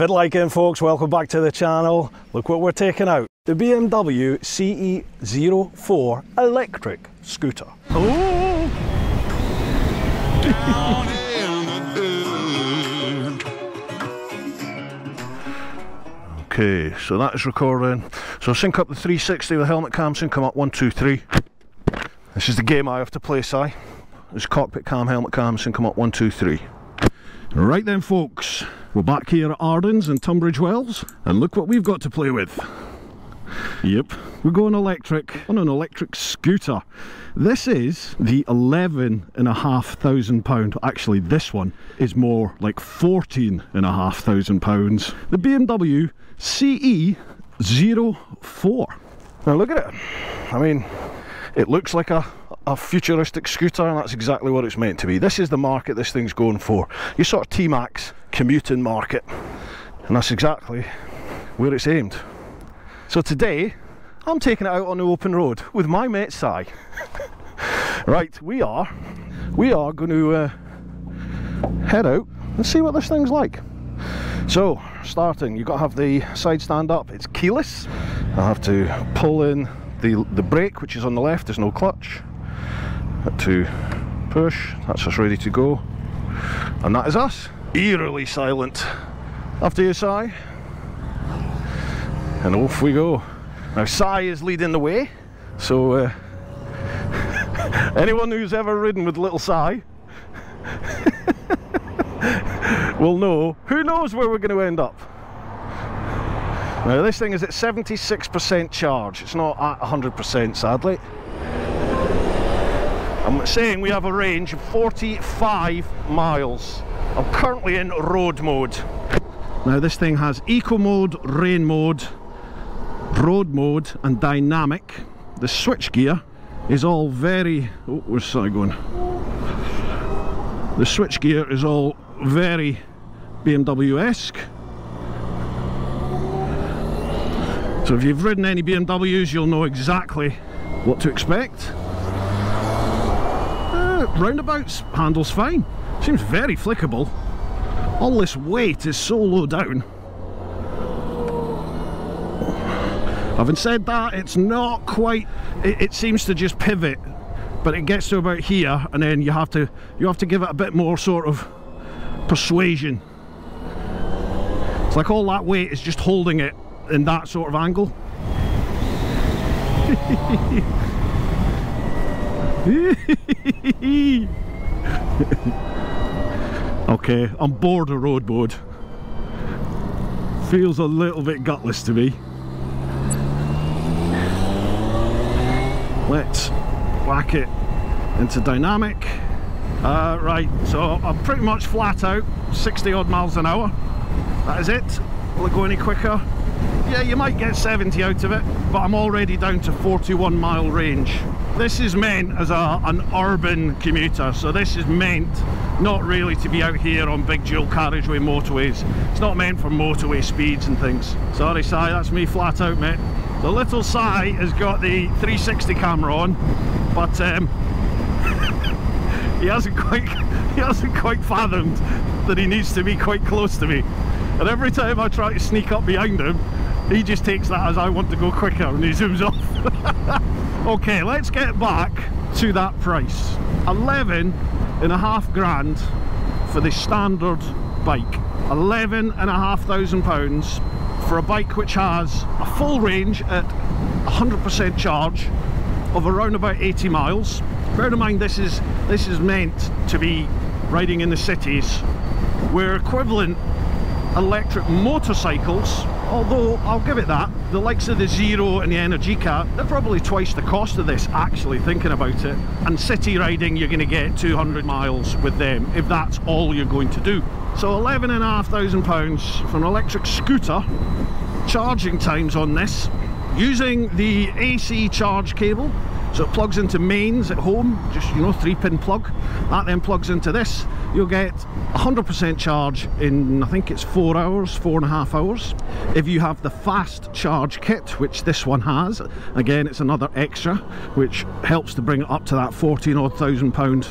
Fiddle in folks, welcome back to the channel. Look what we're taking out. The BMW CE04 electric scooter. Oh! okay, so that is recording. So sync up the 360 with helmet cam, sync them up one, two, three. This is the game I have to play, Si. This cockpit cam, helmet cam, sync them up one, two, three. Right then folks, we're back here at Arden's in Tunbridge Wells and look what we've got to play with. Yep, we're going electric on an electric scooter. This is the eleven and a half thousand pound. Actually, this one is more like fourteen and a half thousand pounds. The BMW CE04. Now look at it. I mean, it looks like a, a futuristic scooter and that's exactly what it's meant to be. This is the market this thing's going for. You sort of T-Max commuting market. And that's exactly where it's aimed. So today, I'm taking it out on the open road with my mate Si. right, we are, we are going to uh, head out and see what this thing's like. So, starting, you've got to have the side stand up, it's keyless. I have to pull in the, the brake, which is on the left, there's no clutch. To push, that's us ready to go. And that is us. Eerily silent. After you, Si and off we go. Now Si is leading the way, so uh, anyone who's ever ridden with little Si will know, who knows where we're going to end up. Now this thing is at 76% charge, it's not at 100% sadly. I'm saying we have a range of 45 miles. I'm currently in road mode. Now this thing has eco mode, rain mode, road mode and dynamic. The switch gear is all very... Oh, where's Sally going? The switch gear is all very BMW-esque. So if you've ridden any BMWs, you'll know exactly what to expect. Uh, roundabouts handles fine. Seems very flickable. All this weight is so low down. Having said that, it's not quite, it, it, seems to just pivot, but it gets to about here and then you have to, you have to give it a bit more sort of persuasion. It's like all that weight is just holding it in that sort of angle. okay, I'm bored of road mode. Feels a little bit gutless to me. let's whack it into dynamic uh, right so I'm pretty much flat out 60 odd miles an hour that is it will it go any quicker yeah you might get 70 out of it but I'm already down to 41 mile range. This is meant as a, an urban commuter so this is meant not really to be out here on big dual carriageway motorways. It's not meant for motorway speeds and things. Sorry Si that's me flat out mate. The little Si has got the 360 camera on, but um, he hasn't quite he hasn't quite fathomed that he needs to be quite close to me. And every time I try to sneak up behind him, he just takes that as I want to go quicker and he zooms off. okay, let's get back to that price. 11 and a half grand for the standard bike. 11 and a half thousand pounds for a bike which has a full range at 100% charge of around about 80 miles. Bear in mind this is this is meant to be riding in the cities where equivalent electric motorcycles although I'll give it that. The likes of the Zero and the Energica they're probably twice the cost of this actually thinking about it. And city riding you're going to get 200 miles with them if that's all you're going to do. So 11 and a half thousand pounds for an electric scooter charging times on this using the AC charge cable so it plugs into mains at home just you know three pin plug. That then plugs into this. You'll get 100% charge in I think it's four hours four and a half hours. If you have the fast charge kit which this one has again it's another extra which helps to bring it up to that 14 odd thousand pound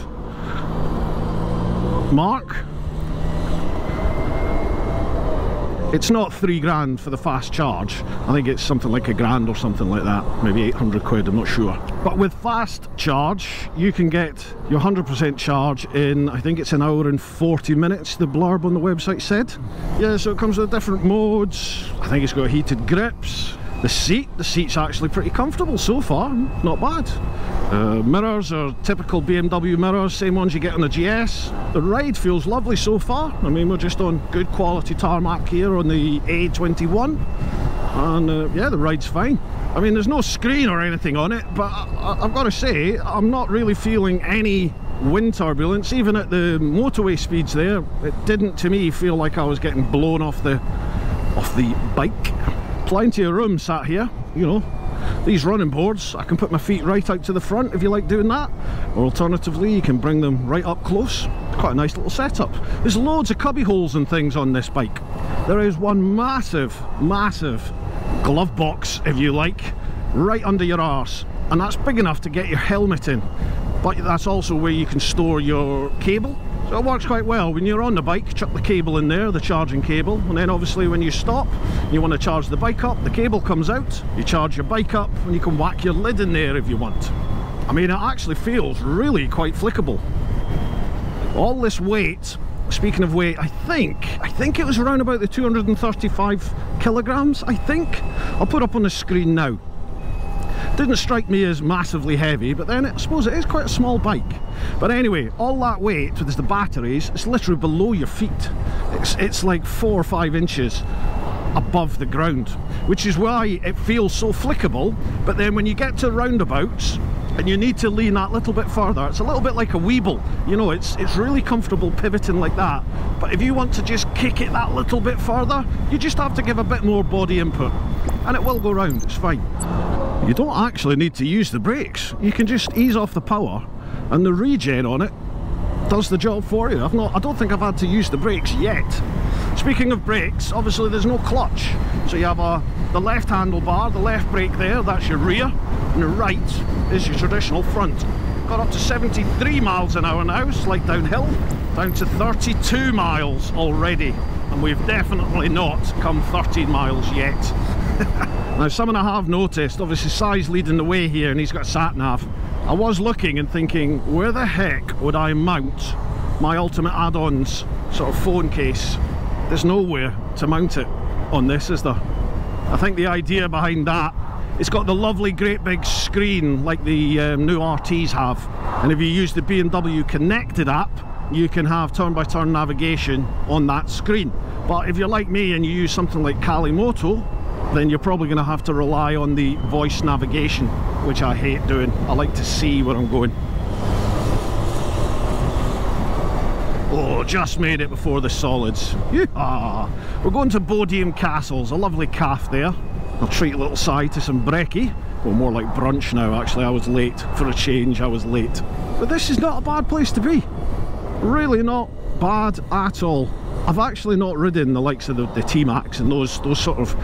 mark It's not three grand for the fast charge. I think it's something like a grand or something like that. Maybe 800 quid, I'm not sure. But with fast charge, you can get your 100% charge in, I think it's an hour and 40 minutes, the blurb on the website said. Yeah, so it comes with different modes. I think it's got heated grips. The seat, the seat's actually pretty comfortable so far, not bad. Uh, mirrors are typical BMW mirrors, same ones you get on the GS. The ride feels lovely so far. I mean, we're just on good quality tarmac here on the A21. And uh, yeah, the ride's fine. I mean, there's no screen or anything on it, but I, I've got to say, I'm not really feeling any wind turbulence. Even at the motorway speeds there, it didn't to me feel like I was getting blown off the off the bike plenty of room sat here, you know. These running boards, I can put my feet right out to the front if you like doing that. Or alternatively, you can bring them right up close. Quite a nice little setup. There's loads of cubby holes and things on this bike. There is one massive, massive glove box, if you like, right under your arse. And that's big enough to get your helmet in. But that's also where you can store your cable so it works quite well. When you're on the bike, chuck the cable in there, the charging cable, and then obviously when you stop, you want to charge the bike up, the cable comes out, you charge your bike up, and you can whack your lid in there if you want. I mean, it actually feels really quite flickable. All this weight, speaking of weight, I think, I think it was around about the 235 kilograms, I think. I'll put up on the screen now. Didn't strike me as massively heavy, but then I suppose it is quite a small bike. But anyway, all that weight with the batteries, it's literally below your feet. It's, it's like four or five inches above the ground, which is why it feels so flickable. But then when you get to roundabouts, and you need to lean that little bit further it's a little bit like a weeble you know it's it's really comfortable pivoting like that but if you want to just kick it that little bit further you just have to give a bit more body input and it will go round it's fine you don't actually need to use the brakes. You can just ease off the power and the regen on it does the job for you. I've not I don't think I've had to use the brakes yet. Speaking of brakes obviously there's no clutch. So you have a the left handlebar the left brake there that's your rear. And the right is your traditional front. Got up to 73 miles an hour now slight downhill down to 32 miles already. And we've definitely not come 13 miles yet Now something I have noticed, obviously Si's leading the way here and he's got sat nav. I was looking and thinking, where the heck would I mount my Ultimate Add-ons sort of phone case? There's nowhere to mount it on this, is there? I think the idea behind that, it's got the lovely great big screen like the um, new RTs have. And if you use the BMW Connected app, you can have turn-by-turn -turn navigation on that screen. But if you're like me and you use something like Calimoto, then you're probably going to have to rely on the voice navigation, which I hate doing. I like to see where I'm going. Oh, just made it before the solids. Ah, we're going to Bodiam Castles, a lovely calf there. I'll treat a little Si to some brekkie. Well, more like brunch now, actually. I was late. For a change, I was late. But this is not a bad place to be. Really not bad at all. I've actually not ridden the likes of the, the T-Max and those, those sort of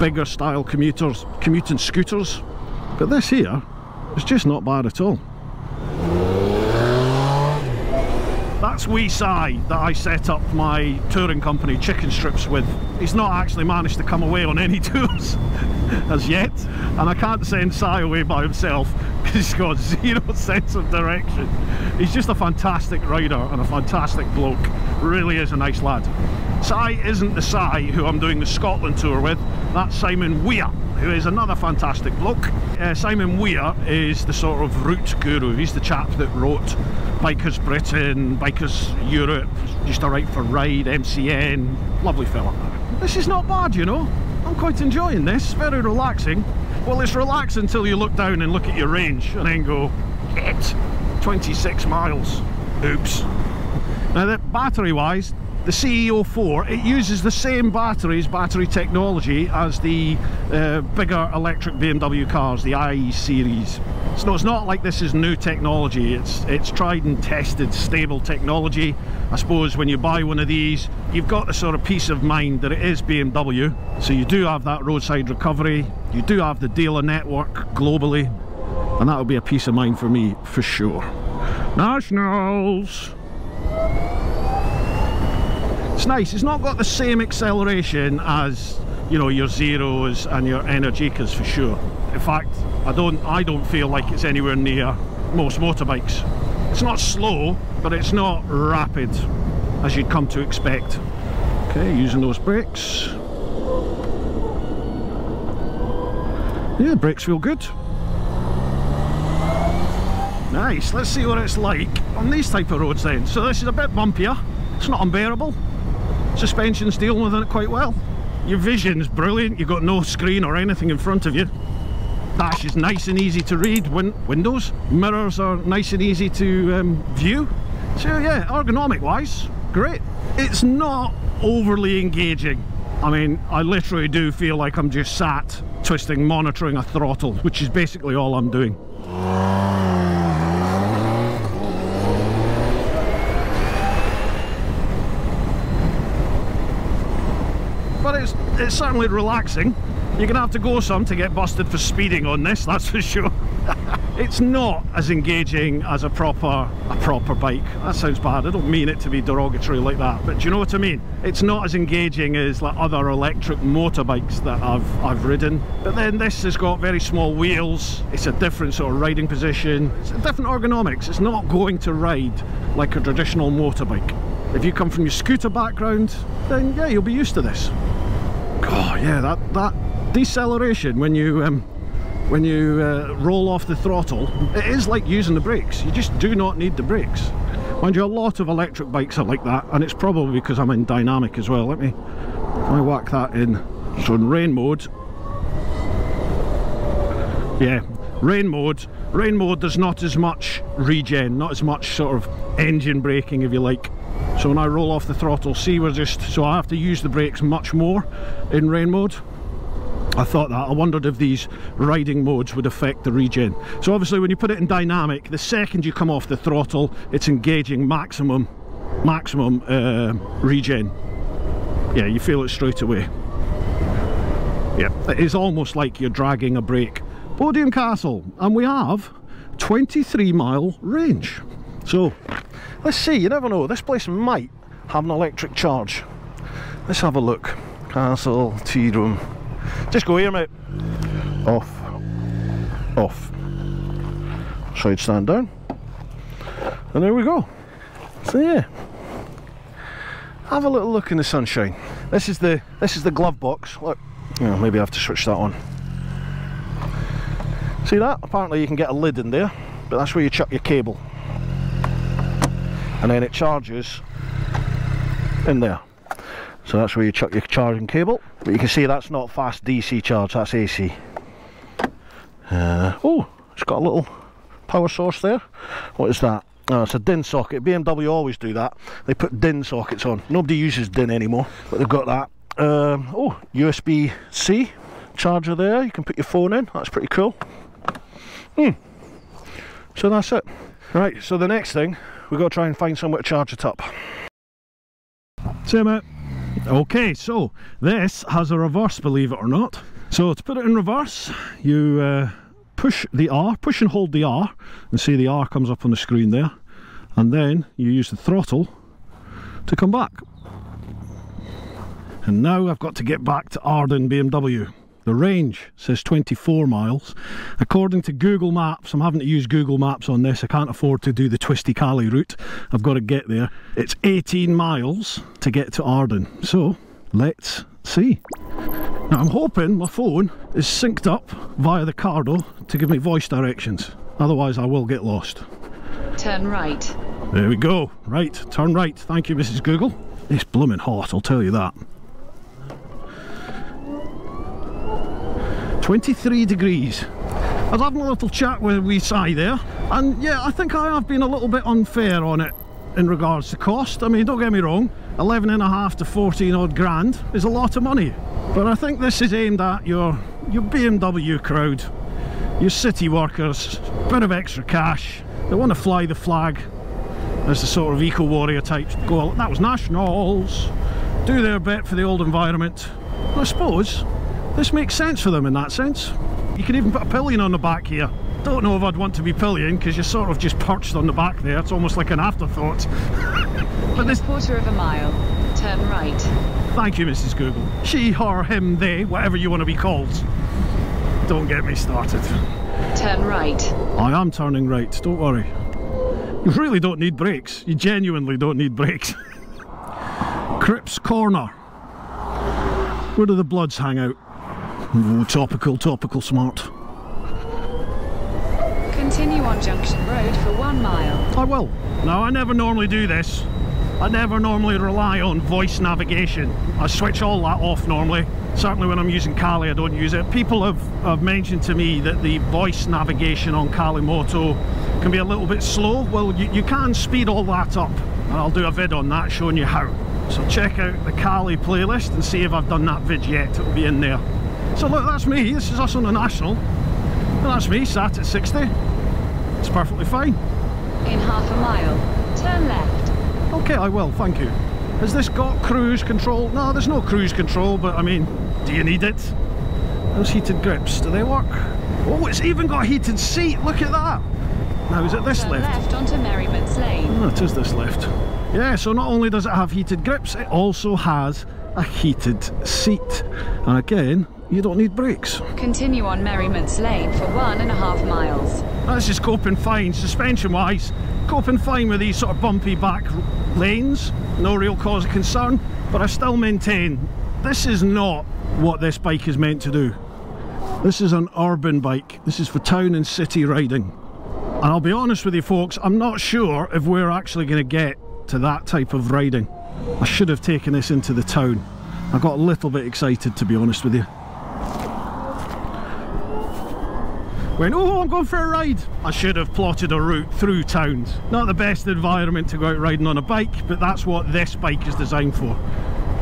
bigger style commuters, commuting scooters. But this here is just not bad at all. That's wee Si that I set up my touring company Chicken Strips with. He's not actually managed to come away on any tours as yet and I can't send Si away by himself because he's got zero sense of direction. He's just a fantastic rider and a fantastic bloke. Really is a nice lad. Si isn't the Si who I'm doing the Scotland tour with, that's Simon Weir who is another fantastic bloke. Uh, Simon Weir is the sort of route guru. He's the chap that wrote Bikers Britain, Bikers Europe, used to write for Ride, MCN. Lovely fella. This is not bad, you know. I'm quite enjoying this, very relaxing. Well, it's relaxing until you look down and look at your range and then go, hit, 26 miles. Oops. Now, that battery-wise, the CE04, it uses the same batteries, battery technology as the uh, bigger electric BMW cars, the IE series. So it's not like this is new technology, it's, it's tried and tested, stable technology. I suppose when you buy one of these, you've got the sort of peace of mind that it is BMW. So you do have that roadside recovery, you do have the dealer network globally, and that'll be a peace of mind for me, for sure. Nationals! Nice. It's not got the same acceleration as you know your zeros and your energicas for sure. In fact, I don't I don't feel like it's anywhere near most motorbikes. It's not slow, but it's not rapid as you'd come to expect. Okay, using those brakes. Yeah, brakes feel good. Nice, let's see what it's like on these type of roads then. So this is a bit bumpier, it's not unbearable. Suspension's dealing with it quite well. Your vision's brilliant, you've got no screen or anything in front of you. Dash is nice and easy to read, Win windows, mirrors are nice and easy to um, view. So yeah, ergonomic wise, great. It's not overly engaging. I mean, I literally do feel like I'm just sat twisting, monitoring a throttle, which is basically all I'm doing. But it's, it's certainly relaxing. You're going to have to go some to get busted for speeding on this, that's for sure. it's not as engaging as a proper a proper bike. That sounds bad. I don't mean it to be derogatory like that but do you know what i mean? It's not as engaging as like other electric motorbikes that i've i've ridden. But then this has got very small wheels. It's a different sort of riding position. It's a different ergonomics. It's not going to ride like a traditional motorbike. If you come from your scooter background then yeah you'll be used to this oh yeah that that deceleration when you um, when you uh, roll off the throttle, it is like using the brakes. You just do not need the brakes. Mind you, a lot of electric bikes are like that, and it's probably because I'm in dynamic as well. Let me, let me whack that in. So in rain mode, yeah, rain mode, rain mode there's not as much regen, not as much sort of engine braking if you like. So when I roll off the throttle, see we're just, so I have to use the brakes much more in rain mode. I thought that. I wondered if these riding modes would affect the regen. So obviously when you put it in dynamic, the second you come off the throttle, it's engaging maximum, maximum uh, regen. Yeah, you feel it straight away. Yeah, it is almost like you're dragging a brake. Bodiam Castle, and we have 23 mile range. So, let's see, you never know, this place might have an electric charge. Let's have a look. Castle, tea room, just go here, mate. Off. Off. Side stand down. And there we go. So yeah. Have a little look in the sunshine. This is the this is the glove box. Look. Maybe I have to switch that on. See that? Apparently you can get a lid in there, but that's where you chuck your cable. And then it charges in there. So that's where you chuck your charging cable. But you can see that's not fast DC charge, that's AC. Uh, oh, it's got a little power source there. What is that? Oh, it's a DIN socket. BMW always do that. They put DIN sockets on. Nobody uses DIN anymore, but they've got that. Um, oh, USB-C charger there. You can put your phone in. That's pretty cool. Hmm. So that's it. Right, so the next thing, we've got to try and find somewhere to charge it up. See you, mate. Okay, so this has a reverse, believe it or not. So to put it in reverse, you uh, push the R, push and hold the R, and see the R comes up on the screen there. And then you use the throttle to come back. And now I've got to get back to Arden BMW. The range says 24 miles. According to Google Maps, I'm having to use Google Maps on this. I can't afford to do the Twisty Cali route. I've got to get there. It's 18 miles to get to Arden. So let's see. Now I'm hoping my phone is synced up via the Cardo to give me voice directions. Otherwise I will get lost. Turn right. There we go. Right, turn right. Thank you, Mrs. Google. It's blooming hot, I'll tell you that. 23 degrees. I was having a little chat with wee Si there, and yeah, I think I have been a little bit unfair on it in regards to cost. I mean, don't get me wrong, 11 and a half to 14 odd grand is a lot of money, but I think this is aimed at your, your BMW crowd, your city workers, bit of extra cash, they want to fly the flag as the sort of eco-warrior types go, that was nationals, do their bit for the old environment. I suppose this makes sense for them in that sense. You can even put a pillion on the back here. Don't know if I'd want to be pillion because you're sort of just perched on the back there. It's almost like an afterthought. but this quarter of a mile, Turn right. Thank you, Mrs. Google. She, her, him, they, whatever you want to be called. Don't get me started. Turn right. I am turning right, don't worry. You really don't need brakes. You genuinely don't need brakes. Cripps Corner. Where do the bloods hang out? Ooh, topical, topical smart. Continue on Junction Road for one mile. I will. Now, I never normally do this. I never normally rely on voice navigation. I switch all that off normally. Certainly when I'm using Cali, I don't use it. People have, have mentioned to me that the voice navigation on Calimoto can be a little bit slow. Well, you, you can speed all that up. And I'll do a vid on that showing you how. So check out the Cali playlist and see if I've done that vid yet. It'll be in there. So look, that's me. This is us on the National. And that's me, sat at 60. It's perfectly fine. In half a mile, turn left. Okay, I will, thank you. Has this got cruise control? No, there's no cruise control, but I mean, do you need it? Those heated grips, do they work? Oh, it's even got a heated seat, look at that! Now, is it this Turn lift? left onto Merriments Lane. Oh, it is this lift. Yeah, so not only does it have heated grips, it also has a heated seat. And again, you don't need brakes. Continue on Merriments Lane for one and a half miles. That's just coping fine, suspension wise, coping fine with these sort of bumpy back lanes, no real cause of concern, but I still maintain this is not what this bike is meant to do. This is an urban bike, this is for town and city riding. And I'll be honest with you folks, I'm not sure if we're actually going to get to that type of riding. I should have taken this into the town. I got a little bit excited to be honest with you. Went, oh, I'm going for a ride. I should have plotted a route through towns. Not the best environment to go out riding on a bike, but that's what this bike is designed for.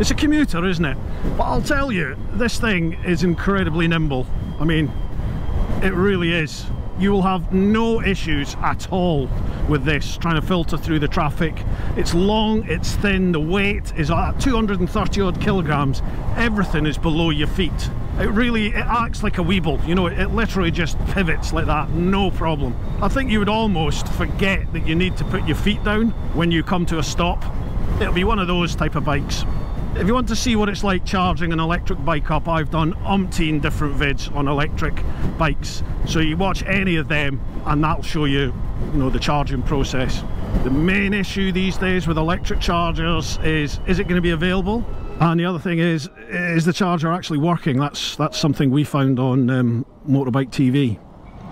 It's a commuter, isn't it? But I'll tell you, this thing is incredibly nimble. I mean, it really is. You will have no issues at all with this trying to filter through the traffic. It's long, it's thin, the weight is at 230 odd kilograms. Everything is below your feet. It really, it acts like a Weeble, you know, it, it literally just pivots like that, no problem. I think you would almost forget that you need to put your feet down when you come to a stop. It'll be one of those type of bikes. If you want to see what it's like charging an electric bike up, I've done umpteen different vids on electric bikes. So you watch any of them and that'll show you, you know, the charging process. The main issue these days with electric chargers is, is it going to be available? And the other thing is, is the charger actually working? That's that's something we found on um, Motorbike TV.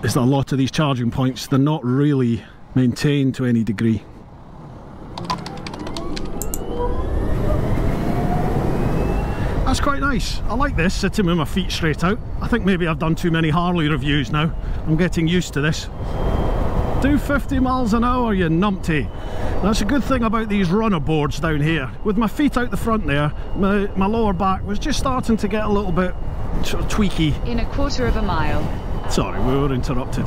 Is that a lot of these charging points, they're not really maintained to any degree. That's quite nice. I like this, sitting with my feet straight out. I think maybe I've done too many Harley reviews now. I'm getting used to this. Do 50 miles an hour, you numpty. That's a good thing about these runner boards down here. With my feet out the front there, my, my lower back was just starting to get a little bit sort of tweaky. In a quarter of a mile. Sorry, we were interrupted.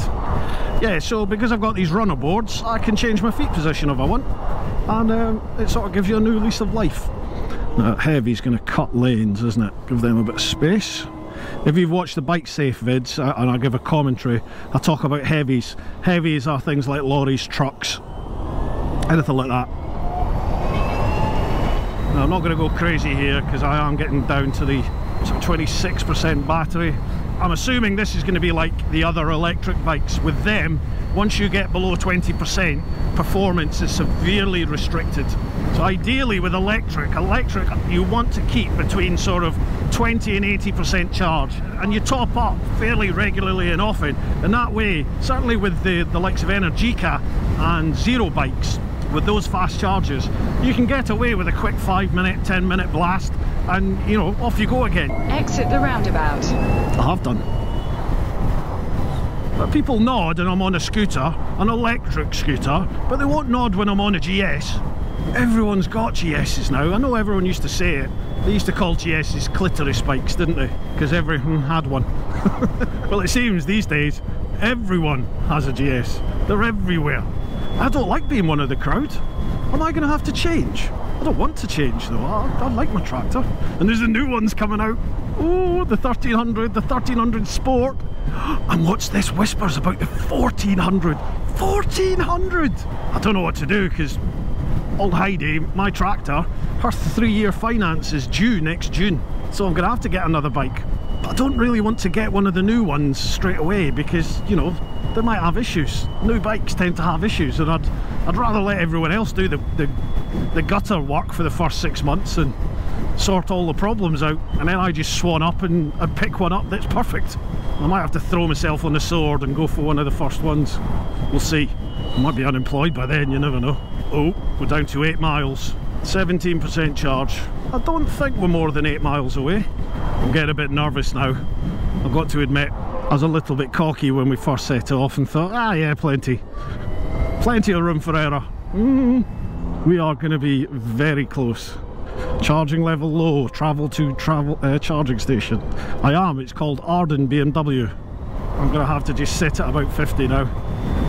Yeah, so because I've got these runner boards, I can change my feet position if I want. And um, it sort of gives you a new lease of life. Now, heavy's going to cut lanes, isn't it? Give them a bit of space. If you've watched the bike safe vids uh, and I give a commentary, I talk about heavies. Heavies are things like lorries, trucks, anything like that. Now, I'm not going to go crazy here because I am getting down to the 26% battery. I'm assuming this is going to be like the other electric bikes. With them, once you get below 20%, performance is severely restricted. So ideally with electric, electric you want to keep between sort of 20 and 80% charge and you top up fairly regularly and often and that way, certainly with the, the likes of Energica and Zero bikes, with those fast chargers, you can get away with a quick 5 minute, 10 minute blast and you know, off you go again. Exit the roundabout. I have done. But people nod and I'm on a scooter, an electric scooter, but they won't nod when I'm on a GS. Everyone's got GSs now. I know everyone used to say it. They used to call GSs clitoris bikes, didn't they? Because everyone had one. well, it seems these days everyone has a GS. They're everywhere. I don't like being one of the crowd. Am I going to have to change? I don't want to change though. I, I like my tractor. And there's the new ones coming out. Oh, the 1300, the 1300 Sport. And what's this whispers about the 1400? 1400! I don't know what to do because old Heidi, my tractor, her three-year finance is due next June. So I'm gonna have to get another bike. But I don't really want to get one of the new ones straight away because, you know, they might have issues. New bikes tend to have issues and I'd, I'd rather let everyone else do the, the, the gutter work for the first six months and sort all the problems out and then I just swan up and, and pick one up that's perfect. I might have to throw myself on the sword and go for one of the first ones. We'll see. I might be unemployed by then, you never know. Oh, we're down to 8 miles. 17% charge. I don't think we're more than 8 miles away. I'm getting a bit nervous now. I've got to admit, I was a little bit cocky when we first set off and thought, ah yeah, plenty. Plenty of room for error. Mm, we are going to be very close. Charging level low, travel to travel uh, charging station. I am, it's called Arden BMW. I'm going to have to just sit at about 50 now.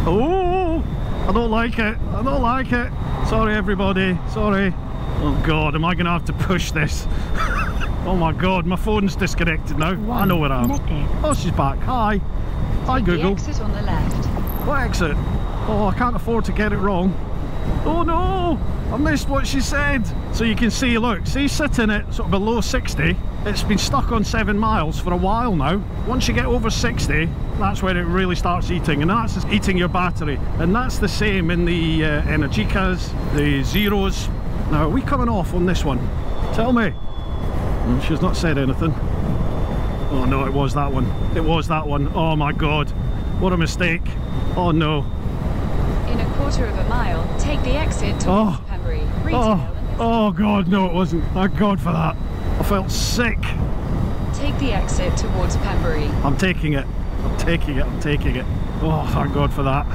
Oh, I don't like it. I don't like it. Sorry everybody, sorry. Oh God, am I going to have to push this? oh my God, my phone's disconnected now. I know where I am. Oh, she's back. Hi. Hi Google. The exit on the left. What exit? Oh, I can't afford to get it wrong. Oh no! I missed what she said. So you can see, look, see sitting at sort of below 60, it's been stuck on seven miles for a while now. Once you get over 60, that's where it really starts eating, and that's eating your battery. And that's the same in the uh, Energicas, the Zeros. Now, are we coming off on this one? Tell me. Mm, She's not said anything. Oh no, it was that one. It was that one. Oh my god. What a mistake. Oh no. In a quarter of a mile, take the exit towards Oh. Pembury. Oh, oh god, no it wasn't. Thank god for that. I felt sick. take the exit towards Pembury. I'm taking it. I'm taking it. I'm taking it. Oh, thank god for that.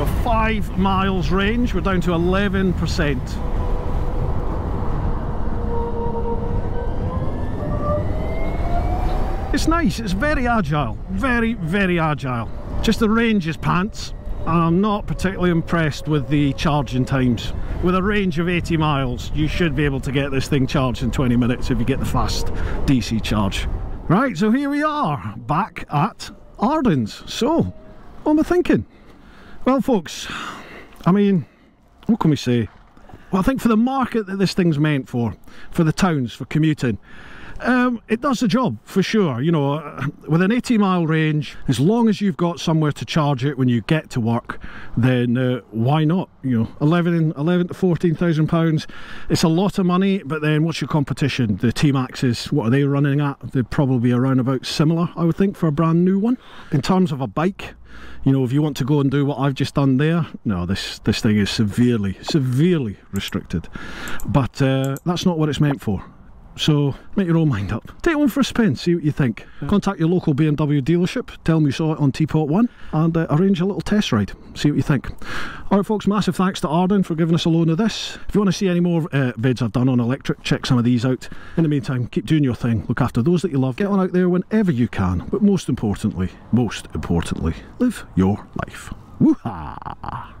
Got five miles range. We're down to 11%. It's nice, it's very agile, very, very agile. Just the range is pants. and I'm not particularly impressed with the charging times. With a range of 80 miles, you should be able to get this thing charged in 20 minutes if you get the fast DC charge. Right, so here we are, back at Ardens. So, what am I thinking? Well, folks, I mean, what can we say? Well, I think for the market that this thing's meant for, for the towns, for commuting, um, it does the job for sure. You know, uh, with an 80 mile range, as long as you've got somewhere to charge it when you get to work, then uh, why not? You know, 11, 11 to 14,000 pounds. It's a lot of money, but then what's your competition? The T Maxes, what are they running at? They'd probably be around about similar, I would think, for a brand new one. In terms of a bike, you know, if you want to go and do what I've just done there, no, this this thing is severely, severely restricted. But uh, that's not what it's meant for. So make your own mind up. Take one for a spin, see what you think. Contact your local BMW dealership, tell them you saw it on Teapot One, and uh, arrange a little test ride. See what you think. All right, folks. Massive thanks to Arden for giving us a loan of this. If you want to see any more uh, vids I've done on electric, check some of these out. In the meantime, keep doing your thing. Look after those that you love. Get on out there whenever you can. But most importantly, most importantly, live your life. Woo-ha!